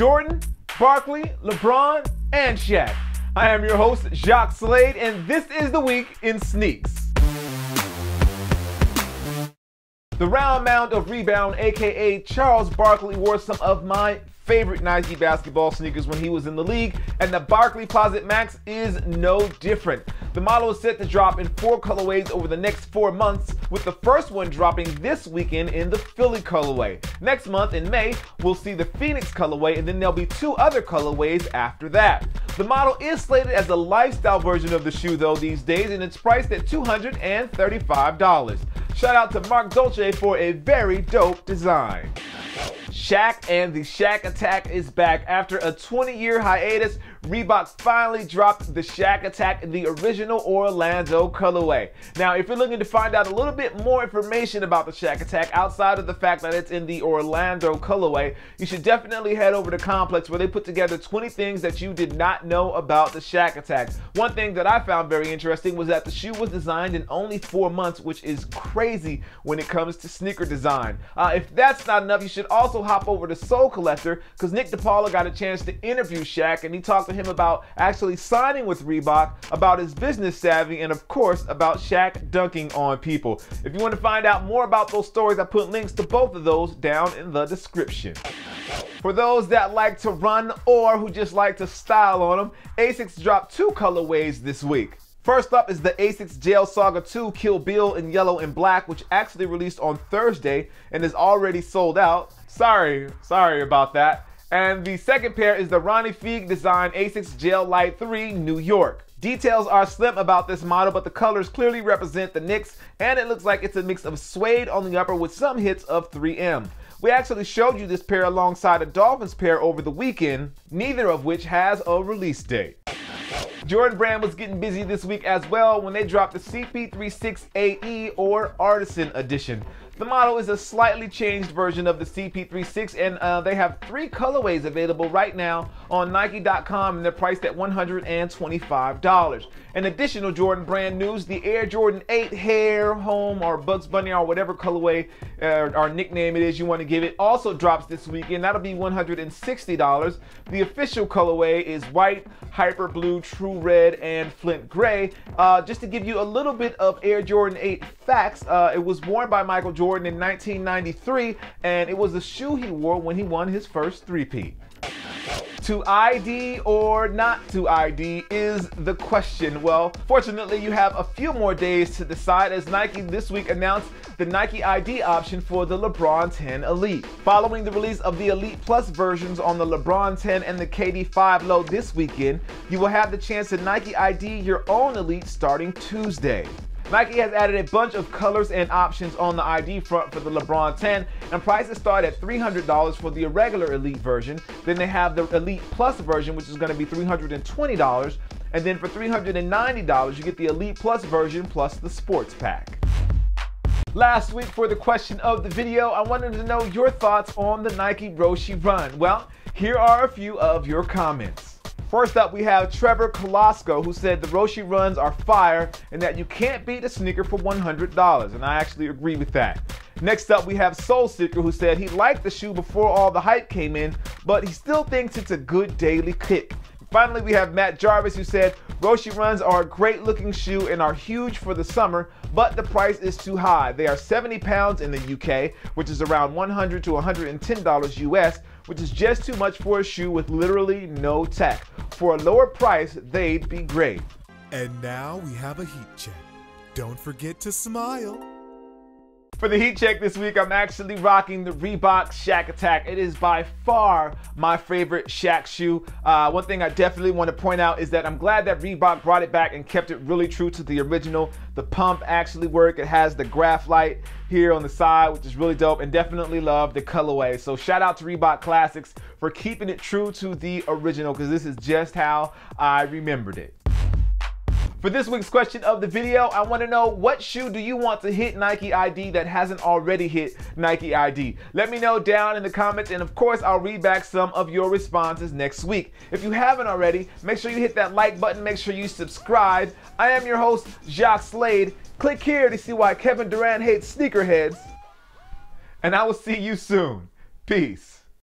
Jordan, Barkley, LeBron, and Shaq. I am your host, Jacques Slade, and this is the week in sneaks. The round mound of rebound, aka Charles Barkley, wore some of my favorite Nike basketball sneakers when he was in the league, and the Barkley Posite Max is no different. The model is set to drop in four colorways over the next four months, with the first one dropping this weekend in the Philly colorway. Next month in May, we'll see the Phoenix colorway, and then there'll be two other colorways after that. The model is slated as a lifestyle version of the shoe though these days, and it's priced at $235. Shout out to Marc Dolce for a very dope design. Shaq and the Shaq Attaq is back. After a 20 year hiatus, Reebok finally dropped the Shaq Attaq in the original Orlando colorway. Now, if you're looking to find out a little bit more information about the Shaq Attaq outside of the fact that it's in the Orlando colorway, you should definitely head over to Complex where they put together 20 things that you did not know about the Shaq Attaq. One thing that I found very interesting was that the shoe was designed in only four months, which is crazy when it comes to sneaker design. Uh, if that's not enough, you should also hop over to Sole Collector because Nick DePaula got a chance to interview Shaq and he talked to him about actually signing with Reebok, about his business savvy, and of course about Shaq dunking on people. If you want to find out more about those stories, I put links to both of those down in the description. For those that like to run or who just like to style on them, ASICS dropped two colorways this week. First up is the ASICS Gel Saga 2 Kill Bill in yellow and black, which actually released on Thursday and is already sold out. Sorry, sorry about that. And the second pair is the Ronnie Fieg design ASICS Gel Lyte 3 New York. Details are slim about this model, but the colors clearly represent the Knicks, and it looks like it's a mix of suede on the upper with some hits of 3M. We actually showed you this pair alongside a Dolphins pair over the weekend, neither of which has a release date. Jordan Brand was getting busy this week as well when they dropped the CP36AE or Artisan Edition. The model is a slightly changed version of the CP36 and uh, they have three colorways available right now on Nike.com and they're priced at $125. An additional Jordan brand news, the Air Jordan 8 Hare, Home, or Bugs Bunny, or whatever colorway uh, or nickname it is you want to give it, also drops this weekend. That'll be $160. The official colorway is white, hyper blue, true red, and flint gray. Uh, just to give you a little bit of Air Jordan 8 facts, uh, it was worn by Michael Jordan in 1993, and it was the shoe he wore when he won his first three-peat. To ID or not to ID is the question. Well, fortunately, you have a few more days to decide as Nike this week announced the Nike ID option for the LeBron 10 Elite. Following the release of the Elite Plus versions on the LeBron 10 and the KD 5 Low this weekend, you will have the chance to Nike ID your own Elite starting Tuesday. Nike has added a bunch of colors and options on the ID front for the LeBron 10, and prices start at $300 for the regular Elite version. Then they have the Elite Plus version, which is going to be $320. And then for $390, you get the Elite Plus version plus the Sports Pack. Last week for the question of the video, I wanted to know your thoughts on the Nike Roshe Run. Well, here are a few of your comments. First up, we have Trevor Kolosko, who said the Roshe runs are fire and that you can't beat a sneaker for $100. And I actually agree with that. Next up, we have Soul Seeker, who said he liked the shoe before all the hype came in, but he still thinks it's a good daily kick. Finally, we have Matt Jarvis, who said Roshe runs are a great looking shoe and are huge for the summer, but the price is too high. They are 70 pounds in the UK, which is around 100 to $110 US, which is just too much for a shoe with literally no tech. For a lower price, they'd be great. And now we have a heat check. Don't forget to smile. For the heat check this week, I'm actually rocking the Reebok Shaq Attaq. It is by far my favorite Shaq shoe. Uh, one thing I definitely want to point out is that I'm glad that Reebok brought it back and kept it really true to the original. The pump actually worked. It has the Graphlite here on the side, which is really dope, and definitely love the colorway. So shout out to Reebok Classics for keeping it true to the original, because this is just how I remembered it. For this week's question of the video, I want to know what shoe do you want to hit Nike ID that hasn't already hit Nike ID? Let me know down in the comments and of course I'll read back some of your responses next week. If you haven't already, make sure you hit that like button, make sure you subscribe. I am your host, Jacques Slade. Click here to see why Kevin Durant hates sneakerheads. And I will see you soon. Peace.